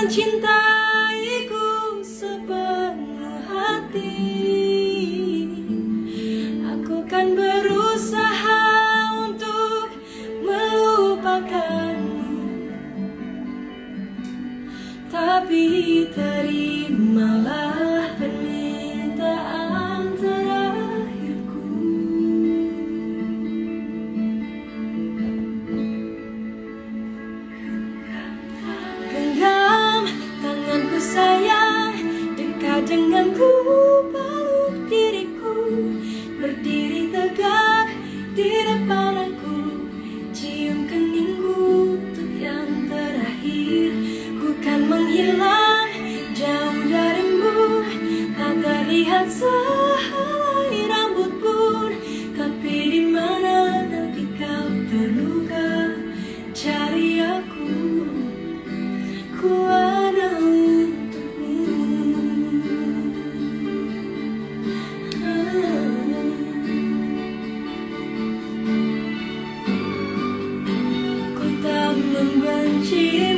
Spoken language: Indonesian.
mencintaiku sepenuh hati. Aku kan berusaha untuk melupakanmu. Tapi terimalah Ooh. she